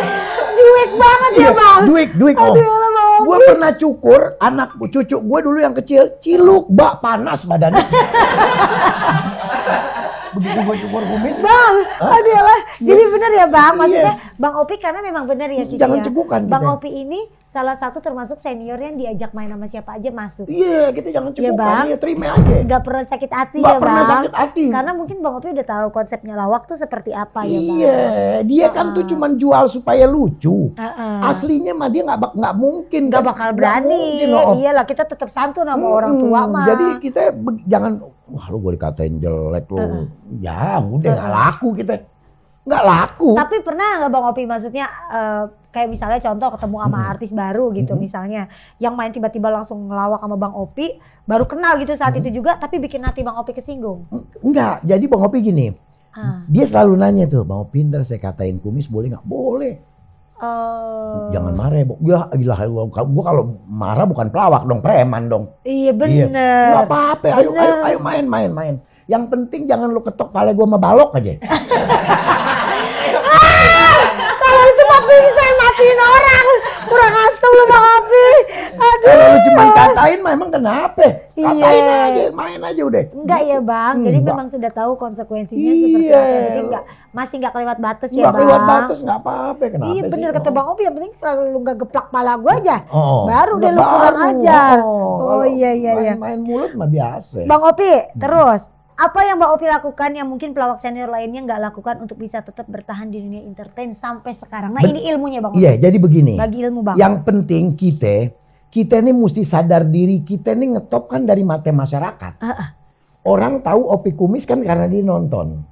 Speaker 2: Juek banget ya, Bang.
Speaker 1: Duik, duik om.
Speaker 2: Aduh, ya.
Speaker 1: Gue pernah cukur anak cucu gue dulu yang kecil, ciluk, bak panas badannya. Begitu gue cukur kumis,
Speaker 2: Bang, aduh ya lah. Jadi bener ya Bang,
Speaker 1: Iya.
Speaker 2: maksudnya Bang Opi karena memang bener ya gitu
Speaker 1: jangan
Speaker 2: ya.
Speaker 1: cegukan
Speaker 2: Bang
Speaker 1: kita.
Speaker 2: Opi ini salah satu termasuk senior yang diajak main sama siapa aja masuk.
Speaker 1: Iya, kita jangan
Speaker 2: Iya,
Speaker 1: cegukan,
Speaker 2: Bang.
Speaker 1: ya terima aja.
Speaker 2: Nggak pernah sakit hati
Speaker 1: Nggak
Speaker 2: ya
Speaker 1: pernah
Speaker 2: Bang.
Speaker 1: sakit hati.
Speaker 2: Karena mungkin Bang Opi udah tahu konsepnya lawak tuh seperti apa ya Bang.
Speaker 1: Iya, dia kan tuh cuman jual supaya lucu.
Speaker 2: Heeh.
Speaker 1: Aslinya mah dia nggak nggak mungkin.
Speaker 2: Nggak
Speaker 1: kan.
Speaker 2: bakal berani.
Speaker 1: mungkin, oh.
Speaker 2: Iyalah kita tetap santun sama orang tua mah.
Speaker 1: Jadi kita jangan, wah lu gue dikatain jelek lu.
Speaker 2: Heeh.
Speaker 1: Ya udah nggak
Speaker 2: Heeh.
Speaker 1: laku kita. Nggak laku.
Speaker 2: Tapi pernah nggak Bang Opi maksudnya eh, kayak misalnya contoh ketemu sama
Speaker 1: Mm-mm.
Speaker 2: artis baru gitu
Speaker 1: Mm-mm.
Speaker 2: misalnya yang main tiba-tiba langsung ngelawak sama Bang Opi baru kenal gitu saat
Speaker 1: Mm-mm.
Speaker 2: itu juga tapi bikin hati Bang Opi kesinggung.
Speaker 1: Enggak, jadi Bang Opi gini.
Speaker 2: Ah.
Speaker 1: Dia selalu nanya tuh, Bang Opi ntar saya katain kumis boleh nggak? Boleh.
Speaker 2: Oh.
Speaker 1: Jangan marah ya, Bang. Ya gila, gue kalau marah bukan pelawak dong, preman dong.
Speaker 2: Iya
Speaker 1: Iya.
Speaker 2: bener.
Speaker 1: Nggak apa-apa, ayo, ayo, ayo main, main, main. Yang penting jangan lu ketok pala gue sama balok aja.
Speaker 2: Bisa matiin orang. Kurang asem lu Bang Opi. Aduh.
Speaker 1: Kalau lu cuma katain mah emang kenapa? Katain
Speaker 2: Iya.
Speaker 1: aja, main aja udah.
Speaker 2: Enggak ya Bang, jadi
Speaker 1: Enggak.
Speaker 2: memang sudah tahu konsekuensinya
Speaker 1: Iya.
Speaker 2: seperti apa. Jadi enggak, masih enggak kelewat batas ya Bang.
Speaker 1: keluar batas nggak apa-apa, kenapa
Speaker 2: Iya
Speaker 1: sih?
Speaker 2: bener kata
Speaker 1: Oh.
Speaker 2: Bang Opi, yang penting kalau lu nggak geplak pala gua aja.
Speaker 1: Oh.
Speaker 2: Baru deh lu kurang ajar.
Speaker 1: Oh,
Speaker 2: Oh, iya, iya, iya.
Speaker 1: Main-main mulut mah biasa.
Speaker 2: Bang Opi,
Speaker 1: Hmm.
Speaker 2: terus apa yang Bang Opi lakukan yang mungkin pelawak senior lainnya nggak lakukan untuk bisa tetap bertahan di dunia entertain sampai sekarang? Nah ini ilmunya Bang.
Speaker 1: Iya, jadi begini.
Speaker 2: Bagi ilmu Bang.
Speaker 1: Yang penting kita, kita ini mesti sadar diri kita ini ngetop kan dari mata masyarakat.
Speaker 2: Ah,
Speaker 1: Orang tahu Opi Kumis kan karena dia nonton.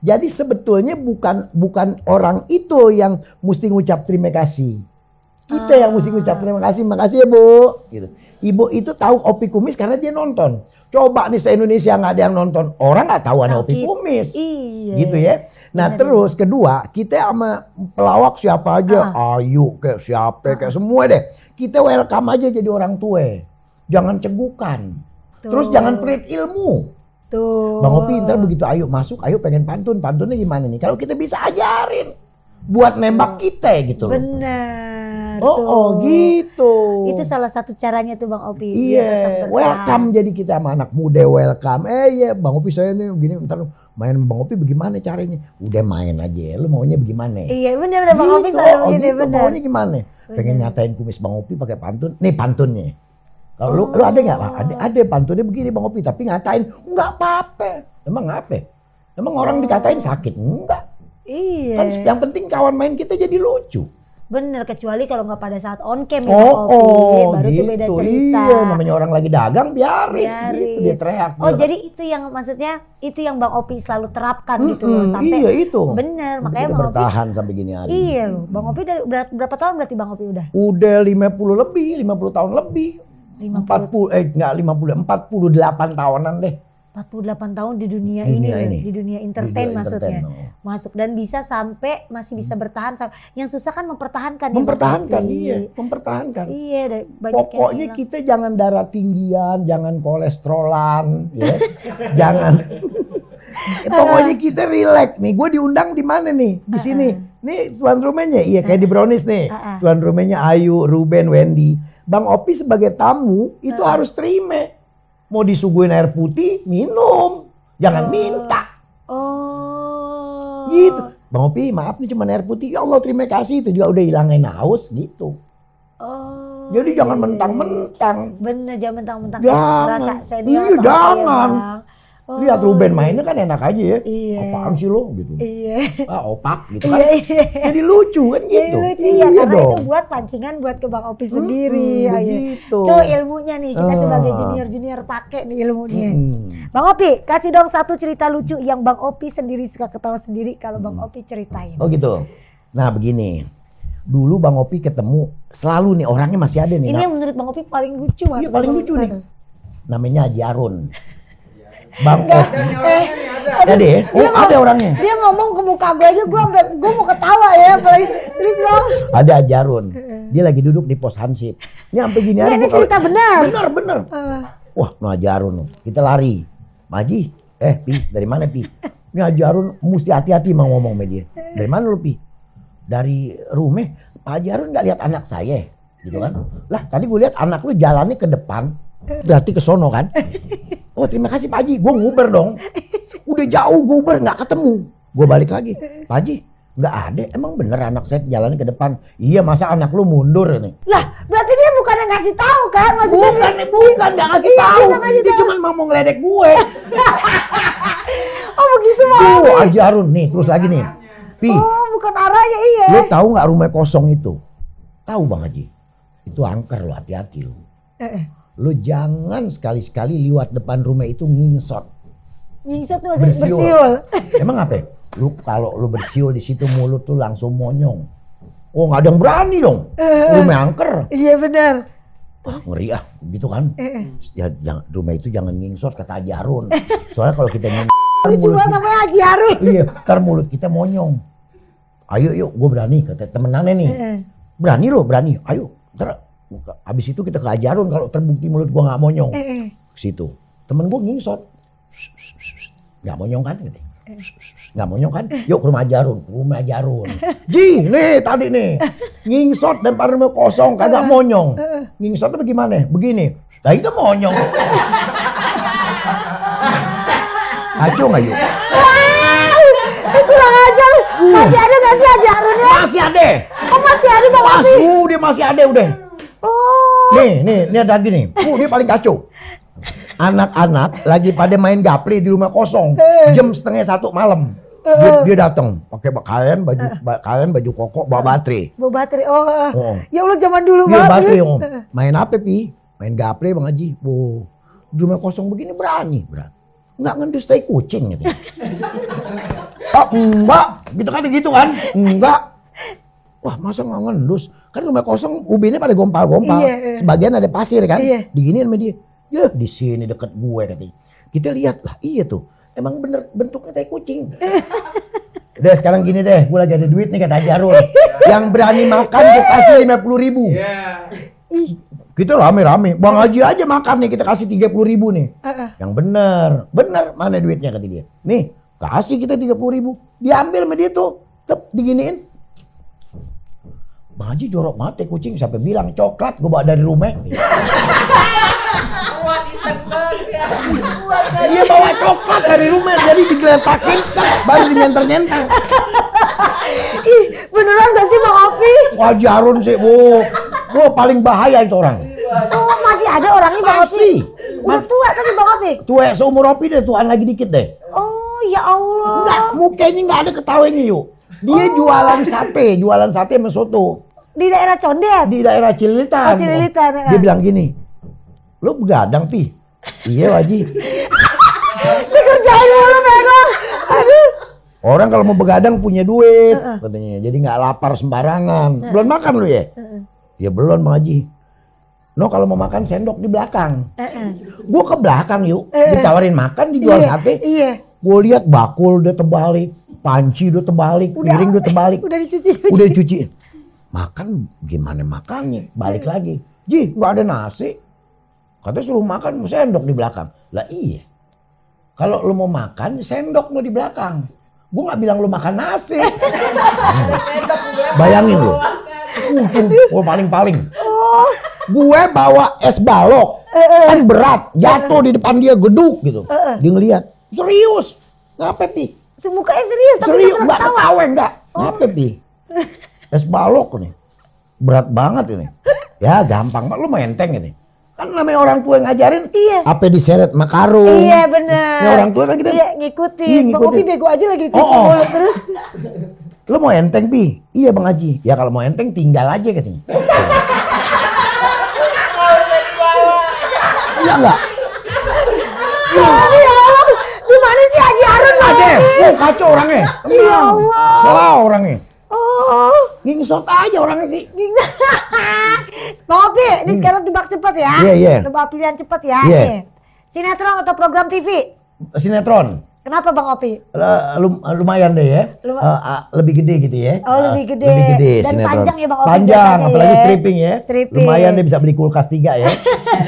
Speaker 1: Jadi sebetulnya bukan bukan orang itu yang mesti ngucap terima kasih. Kita yang mesti ngucap terima kasih, makasih ya Bu. Gitu. Ibu itu tahu Opi Kumis karena dia nonton. Coba nih se-Indonesia nggak ada yang nonton, orang nggak tahu ada Opi. Kumis.
Speaker 2: Iya.
Speaker 1: Gitu ya. Nah terus kedua, kita sama pelawak siapa aja, Ayu kayak siapa kayak semua deh. Kita welcome aja jadi orang tua. Jangan cegukan. Terus
Speaker 2: Tuh.
Speaker 1: jangan pelit ilmu.
Speaker 2: Tuh.
Speaker 1: Bang Opi ntar begitu Ayu masuk, Ayu pengen pantun. Pantunnya gimana nih? Kalau kita bisa ajarin. Buat nembak kita gitu loh.
Speaker 2: Benar.
Speaker 1: Oh,
Speaker 2: tuh.
Speaker 1: oh gitu.
Speaker 2: Itu salah satu caranya tuh Bang Opi.
Speaker 1: Iya, welcome jadi kita sama anak muda welcome. Eh iya, Bang Opi saya nih begini, ntar main sama Bang Opi bagaimana caranya? Udah main aja, lu maunya bagaimana?
Speaker 2: Iya benar benar Bang Opi
Speaker 1: Gitu,
Speaker 2: selalu
Speaker 1: oh,
Speaker 2: begini
Speaker 1: gitu. Maunya gimana? Pengen
Speaker 2: Bener.
Speaker 1: nyatain kumis Bang Opi pakai pantun. Nih pantunnya. Kalau lu, lu ada nggak?
Speaker 2: Oh.
Speaker 1: Ada, ada pantunnya begini Bang Opi, tapi ngatain nggak apa-apa. Emang apa? Emang orang
Speaker 2: Oh.
Speaker 1: dikatain sakit? Enggak.
Speaker 2: Iya.
Speaker 1: Kan yang penting kawan main kita jadi lucu.
Speaker 2: Bener kecuali kalau nggak pada saat on cam ya
Speaker 1: Oh,
Speaker 2: Bang Opi,
Speaker 1: oh,
Speaker 2: baru
Speaker 1: gitu.
Speaker 2: tuh beda cerita.
Speaker 1: Iya, namanya orang lagi dagang biarin,
Speaker 2: Biarin.
Speaker 1: gitu dia teriak.
Speaker 2: Oh
Speaker 1: Dia-
Speaker 2: jadi itu yang maksudnya itu yang Bang Opi selalu terapkan gitu loh sampai
Speaker 1: iya itu.
Speaker 2: bener makanya
Speaker 1: Kita
Speaker 2: Bang Opi
Speaker 1: bertahan sampai gini hari.
Speaker 2: iya loh Bang Opi dari berapa, berapa tahun berarti Bang Opi udah?
Speaker 1: Udah 50 lebih, 50 tahun lebih.
Speaker 2: 50,
Speaker 1: 40 eh enggak 50, 48 tahunan deh.
Speaker 2: 48 tahun di dunia ini,
Speaker 1: dunia
Speaker 2: loh,
Speaker 1: ini.
Speaker 2: di dunia entertain
Speaker 1: dunia
Speaker 2: maksudnya
Speaker 1: entertain, oh.
Speaker 2: Masuk dan bisa sampai masih bisa bertahan sam- yang susah kan mempertahankan ya,
Speaker 1: Mempertahankan
Speaker 2: Opi.
Speaker 1: iya, mempertahankan.
Speaker 2: iya
Speaker 1: Pokoknya kita jangan darah tinggian, jangan kolesterolan, ya. jangan. Pokoknya kita relax nih. Gue diundang di mana nih? Di sini. Nih tuan rumahnya, iya kayak di Brownies nih.
Speaker 2: Ah, ah.
Speaker 1: Tuan rumahnya Ayu, Ruben, Wendy. Bang Opi sebagai tamu itu
Speaker 2: Ah.
Speaker 1: harus terima. Mau disuguhin air putih, minum. Jangan
Speaker 2: Oh.
Speaker 1: minta. Gitu. Bang Opi, maaf nih cuma air putih. Ya Allah terima kasih. Itu juga udah hilangin haus gitu.
Speaker 2: oh
Speaker 1: Jadi jangan
Speaker 2: iya.
Speaker 1: mentang-mentang.
Speaker 2: bener jangan mentang-mentang
Speaker 1: Jangan.
Speaker 2: merasa senior
Speaker 1: Iya, jangan.
Speaker 2: Bang. Oh.
Speaker 1: Lihat Ruben mainnya kan enak aja ya.
Speaker 2: Iya.
Speaker 1: Apaan sih lo gitu.
Speaker 2: Iya.
Speaker 1: Ah, opak gitu kan.
Speaker 2: Iya, iya.
Speaker 1: Jadi lucu kan
Speaker 2: Iya,
Speaker 1: gitu.
Speaker 2: lucu ya, karena
Speaker 1: dong.
Speaker 2: itu buat pancingan buat ke Bang Opi sendiri. Ayo.
Speaker 1: begitu.
Speaker 2: Tuh ilmunya nih, kita
Speaker 1: Ah.
Speaker 2: sebagai junior-junior pakai nih ilmunya.
Speaker 1: Mm-mm.
Speaker 2: Bang Opi, kasih dong satu cerita lucu yang Bang Opi sendiri suka ketawa sendiri kalau Bang
Speaker 1: Hmm.
Speaker 2: Opi ceritain.
Speaker 1: Oh gitu. Nah begini. Dulu Bang Opi ketemu selalu nih orangnya masih ada nih.
Speaker 2: Ini
Speaker 1: Nah,
Speaker 2: yang menurut Bang Opi paling lucu
Speaker 1: Iya,
Speaker 2: Bang.
Speaker 1: paling lucu nih. namanya Haji Arun. Bang
Speaker 2: Enggak,
Speaker 1: Opi.
Speaker 2: eh,
Speaker 1: ya? Oh, ada
Speaker 2: ngomong-
Speaker 1: orangnya.
Speaker 2: dia ngomong ke muka gue aja, gue sampai gue mau ketawa ya, apalagi terus Bang.
Speaker 1: Ada Haji Arun. Dia lagi duduk di pos Hansip. Ini sampai gini
Speaker 2: Ini,
Speaker 1: hari
Speaker 2: ini cerita benar.
Speaker 1: Bener bener.
Speaker 2: Eh,
Speaker 1: Wah, no Haji Arun. no. Kita lari. Maji, eh Pi, dari mana Pi? Ini Haji Arun mesti hati-hati mau ngomong sama dia. Dari mana lu Pi? Dari rumah. Pak Haji Arun nggak lihat anak saya, gitu kan? Lah, tadi gue lihat anak lu jalannya ke depan, berarti ke sono kan? Oh terima kasih Pak Haji, gue nguber dong. Udah jauh gue uber nggak ketemu. Gue balik lagi, Pak Haji nggak ada. Emang bener anak saya jalannya ke depan? Iya masa anak lu mundur ini?
Speaker 2: Lah, berarti dia bukan yang ngasih tahu kan? Maksudnya
Speaker 1: Bukan, bukan nggak ngasih
Speaker 2: Iya,
Speaker 1: tahu.
Speaker 2: dia
Speaker 1: Dia cuma mau ngeledek gue.
Speaker 2: Oh begitu Bang.
Speaker 1: Tuh Haji Arun nih, terus lagi nih. Pi,
Speaker 2: Oh bukan arahnya iya.
Speaker 1: lu tahu nggak rumah kosong itu? Tahu Bang Haji? Itu angker lo, hati-hati lo.
Speaker 2: Eh, eh.
Speaker 1: Lu jangan sekali-sekali lewat depan rumah itu ngingsot.
Speaker 2: Nyingsot tuh
Speaker 1: Bersiul.
Speaker 2: bersiul.
Speaker 1: Emang apa? Lu kalau lu bersiul di situ mulut tuh langsung monyong. Oh nggak ada yang berani dong. Rumah angker.
Speaker 2: Iya benar.
Speaker 1: Wah ngeri ah, gitu kan.
Speaker 2: Eh, eh.
Speaker 1: Ya, jangan, rumah itu jangan ngingsot kata Haji Arun. Soalnya kalau kita ngingsot,
Speaker 2: Lucu banget namanya Haji Arun.
Speaker 1: iya, ntar mulut kita monyong. Ayo yuk, gue berani kata temenannya nih.
Speaker 2: Eh, eh.
Speaker 1: Berani lo, berani. Ayo, ntar habis itu kita ke Haji Arun kalau terbukti mulut gue nggak monyong.
Speaker 2: Eh, eh.
Speaker 1: Ke situ. Temen gue ngingsot. Nggak monyong kan? Gitu. Nggak monyong kan? Yuk ke rumah Haji Arun. Ke rumah Haji Arun. Ji, nih tadi nih. Ngingsot dan rumah kosong, kagak monyong. Ngingsotnya bagaimana? Begini. Nah itu monyong. Kacau nggak yuk?
Speaker 2: Eh, kurang ajar. Masih ada gak sih Arunnya?
Speaker 1: Masih ada.
Speaker 2: Oh masih ada Bang?
Speaker 1: Masih, dia masih ada udah.
Speaker 2: Oh.
Speaker 1: Nih, nih, ini ada lagi nih. Uh, ini paling kacau. Anak-anak lagi pada main gaple di rumah kosong. Jam setengah satu malam. Dia, dia datang pakai kalian baju ba- kalian baju koko bawa baterai.
Speaker 2: Bawa baterai. Oh. eh.
Speaker 1: Oh.
Speaker 2: Ya Allah zaman dulu
Speaker 1: Dia
Speaker 2: banget.
Speaker 1: baterai om. Main apa pi? Main gaple bang Haji. Bu, di rumah kosong begini berani, berani. Nggak ngendus tai kucing gitu. oh, enggak, gitu kan gitu kan? Enggak. Wah masa nggak ngendus? Kan rumah kosong ubinnya pada gompal-gompal.
Speaker 2: Iya, iya.
Speaker 1: Sebagian ada pasir kan?
Speaker 2: Iya.
Speaker 1: Diginiin sama dia. Ya di sini deket gue katanya. Kita lihat lah, iya tuh. Emang bener bentuknya tai kucing. Udah sekarang gini deh, gue lagi ada duit nih kata Jarul. Yang berani makan gue kasih lima puluh ribu. Ih, kita rame-rame. Bang Haji aja makan nih kita kasih tiga puluh ribu nih.
Speaker 2: Eh.
Speaker 1: Yang bener, bener mana duitnya kata dia. Nih kasih kita tiga puluh ribu. Diambil sama dia tuh, tep diginiin. Haji jorok ya kucing. Siapa bilang coklat gue bawa dari rumah.
Speaker 3: Diseneng ya.
Speaker 1: Dia bawa coklat dari rumah. Jadi digeletakin. tak, Baru dinyenter-nyenter.
Speaker 2: Ih, beneran gak sih Bang Opi?
Speaker 1: Wah Jarun sih. Wow. Wow paling bahaya itu orang.
Speaker 2: Oh, masih ada orangnya Bang Opi?
Speaker 1: Masih.
Speaker 2: Udah tua tapi Bang Opi?
Speaker 1: Tua seumur Opi deh. Tuan lagi dikit deh.
Speaker 2: Oh, ya Allah.
Speaker 1: Enggak, mukanya nggak ada ketawanya yuk. Dia jualan sate, jualan sate sama soto
Speaker 2: Di daerah Condet?
Speaker 1: di daerah Cililitan.
Speaker 2: Oh, Cililitan, ya.
Speaker 1: Dia bilang gini, lu begadang pi? iya Waji.
Speaker 2: Dikerjain mulu Bego. Aduh.
Speaker 1: Orang kalau mau begadang punya duit, katanya. Jadi nggak lapar sembarangan. Belum makan lu ya? Ya belum Bang Haji. No kalau mau makan sendok di belakang.
Speaker 2: Heeh.
Speaker 1: Gua ke belakang yuk,
Speaker 2: Eh, eh.
Speaker 1: ditawarin makan dijual
Speaker 2: Iya,
Speaker 1: sate.
Speaker 2: Iya.
Speaker 1: Gue lihat bakul udah terbalik, panci udah terbalik, piring udah terbalik.
Speaker 2: Udah dicuci.
Speaker 1: udah dicuciin. Makan gimana makannya? Balik lagi. Ji, nggak ada nasi. Katanya suruh makan sendok di belakang. Lah iya. Kalau lu mau makan, sendok lu di belakang. Gue nggak bilang lu makan nasi. Bayangin lu. Mungkin gue paling-paling.
Speaker 2: Oh,
Speaker 1: Gue bawa es balok. Kan berat. Jatuh di depan dia geduk gitu. Dia ngeliat. Serius. Ngapa pi?
Speaker 2: semukanya serius tapi
Speaker 1: Serius, enggak
Speaker 2: ketawa.
Speaker 1: enggak. Ngapa pi? Es balok nih. Berat banget ini. Ya gampang, lu mau enteng ini. Kan namanya orang tua yang ngajarin,
Speaker 2: Iya.
Speaker 1: apa diseret sama karung.
Speaker 2: Iya bener.
Speaker 1: Ya, orang tua kan kita-
Speaker 2: Iya ngikutin.
Speaker 1: Iya,
Speaker 2: Bang
Speaker 1: ngikutin.
Speaker 2: Opi bego aja lagi ditipu
Speaker 1: Oh, oh.
Speaker 2: terus.
Speaker 1: Lu mau enteng pi? Iya Bang Haji. Ya kalau mau enteng tinggal aja katanya. Iya enggak?
Speaker 2: Ya Allah, di mana sih Haji Harun Bang
Speaker 1: Ada. Oh, kacau orangnya.
Speaker 2: Ya Allah.
Speaker 1: Salah orangnya. Ngingsot aja orangnya sih.
Speaker 2: Bang Opi, ini sekarang tebak cepet ya.
Speaker 1: Hmm. Iya, iya.
Speaker 2: Tebak pilihan cepet ya.
Speaker 1: Iya.
Speaker 2: Nih. Sinetron atau program TV?
Speaker 1: Sinetron.
Speaker 2: Kenapa Bang Opi?
Speaker 1: Lum- lumayan deh ya.
Speaker 2: Luma-
Speaker 1: Eh, ah, lebih gede gitu ya.
Speaker 2: Oh,
Speaker 1: Eh,
Speaker 2: lebih gede.
Speaker 1: Lebih gede
Speaker 2: Dan
Speaker 1: sinetron.
Speaker 2: panjang ya, Bang Opi,
Speaker 1: Panjang, apalagi
Speaker 2: ya.
Speaker 1: stripping ya.
Speaker 2: Stripping.
Speaker 1: Lumayan dia bisa beli kulkas tiga ya.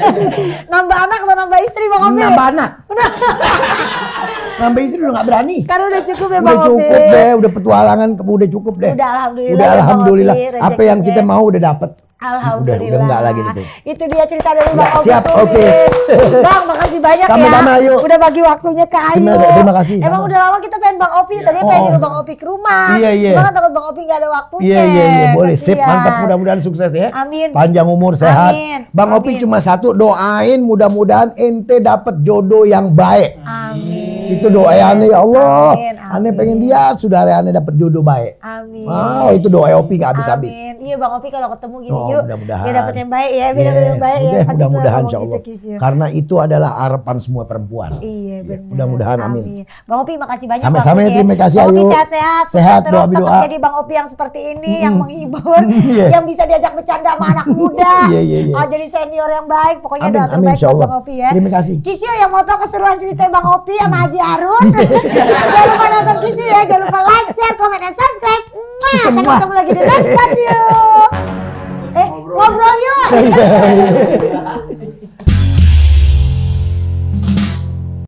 Speaker 2: Nambah anak atau nambah istri Bang Opi?
Speaker 1: Nambah anak. Nambah istri udah gak berani.
Speaker 2: Karena udah cukup ya
Speaker 1: Udah
Speaker 2: Bang Opi.
Speaker 1: cukup deh, udah petualangan, udah cukup deh.
Speaker 2: Udah alhamdulillah.
Speaker 1: Udah
Speaker 2: ya,
Speaker 1: alhamdulillah.
Speaker 2: Opi,
Speaker 1: Apa yang kita mau udah dapet.
Speaker 2: Alhamdulillah.
Speaker 1: Udah, udah enggak lagi gitu.
Speaker 2: Itu dia cerita dari
Speaker 1: Ya,
Speaker 2: Bang Opi.
Speaker 1: siap, oke.
Speaker 2: Bang, makasih banyak
Speaker 1: Sama-sama,
Speaker 2: ya.
Speaker 1: yuk.
Speaker 2: Udah bagi waktunya ke Ayu.
Speaker 1: Terima- terima kasih,
Speaker 2: Emang
Speaker 1: sama.
Speaker 2: udah lama kita pengen Bang Opi. Tadinya
Speaker 1: Oh,
Speaker 2: pengen
Speaker 1: oh.
Speaker 2: nyuruh Bang Opi ke rumah.
Speaker 1: Iya, iya.
Speaker 2: Cuma kan takut Bang Opi nggak ada waktunya.
Speaker 1: Iya iya iya boleh sip mantap mudah-mudahan sukses ya.
Speaker 2: Amin.
Speaker 1: Panjang umur sehat.
Speaker 2: Amin.
Speaker 1: Bang Opi
Speaker 2: Amin.
Speaker 1: cuma satu doain mudah-mudahan ente dapat jodoh yang baik.
Speaker 2: Amin.
Speaker 1: Itu doa aneh ya Allah.
Speaker 2: Amin,
Speaker 1: Aneh
Speaker 2: amin.
Speaker 1: pengen lihat saudara aneh dapat jodoh baik.
Speaker 2: Amin.
Speaker 1: Wow, itu doa Opi gak habis-habis.
Speaker 2: Amin. Iya Bang Opi kalau ketemu gini
Speaker 1: Oh,
Speaker 2: yuk.
Speaker 1: mudah-mudahan.
Speaker 2: Biar dapet yang baik ya. Biar
Speaker 1: Iya,
Speaker 2: dapet yang baik ya.
Speaker 1: mudah-
Speaker 2: Pasti
Speaker 1: mudah-mudahan insya Allah.
Speaker 2: gitu, ya.
Speaker 1: Karena itu adalah harapan semua perempuan.
Speaker 2: Iya benar.
Speaker 1: mudah-mudahan, amin.
Speaker 2: Bang Opi makasih banyak
Speaker 1: Sama-sama ya,
Speaker 2: Opi
Speaker 1: terima kasih,
Speaker 2: Bang Opi sehat-sehat.
Speaker 1: Sehat, doa doa.
Speaker 2: jadi Bang Opi yang seperti ini yang menghibur,
Speaker 1: Iya.
Speaker 2: yang bisa diajak bercanda sama anak muda.
Speaker 1: Iya, iya, iya.
Speaker 2: Oh, jadi senior yang baik. Pokoknya
Speaker 1: Amin,
Speaker 2: doa
Speaker 1: amin,
Speaker 2: terbaik
Speaker 1: Allah.
Speaker 2: Bang Opi ya.
Speaker 1: Terima kasih.
Speaker 2: Kisio yang mau tahu keseruan cerita Bang Opi sama Haji Arun. jangan lupa nonton Kisio ya. Jangan lupa like, share, comment, dan subscribe. Mwah, sampai ketemu lagi di next video. Eh, ngobrol yuk.
Speaker 1: Iya, iya.